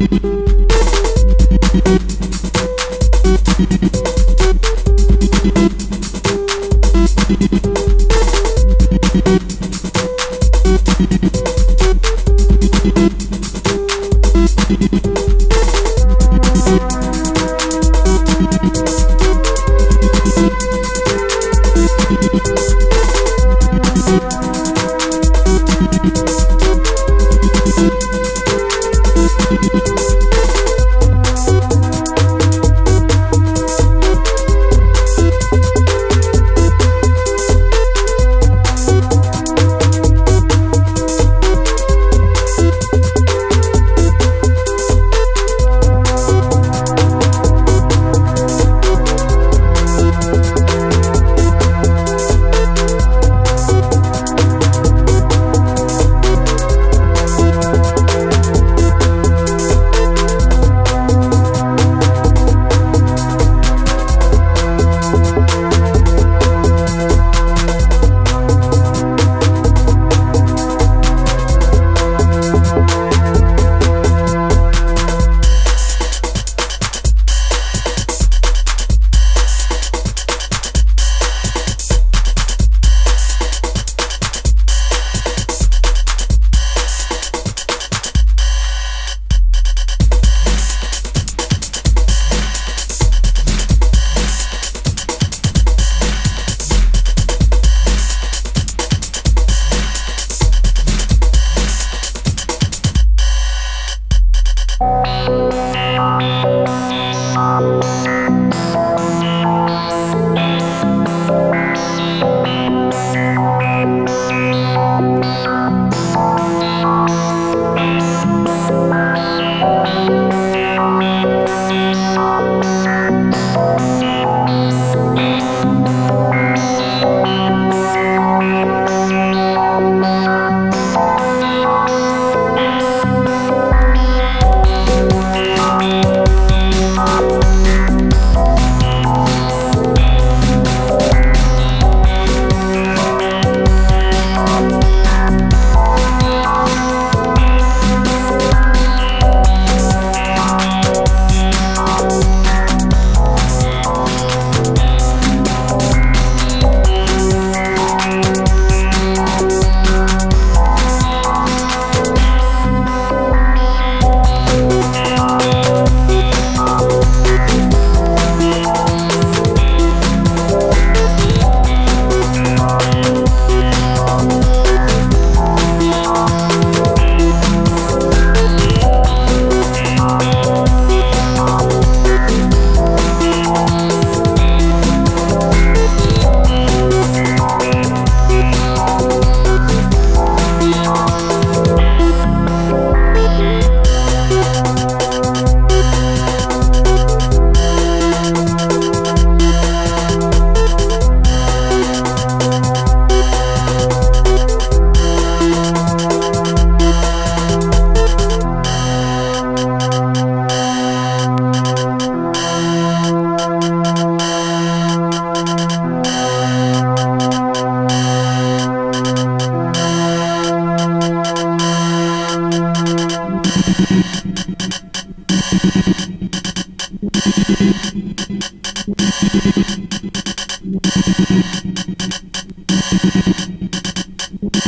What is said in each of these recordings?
you.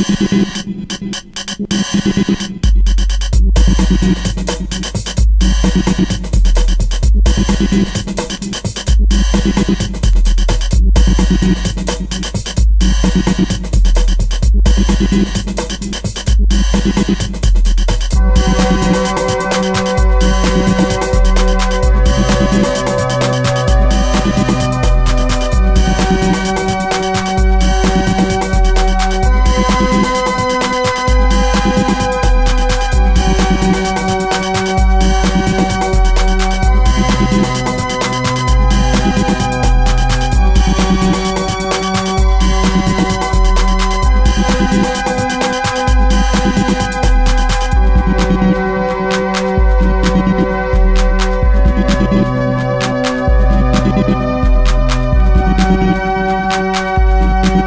いい。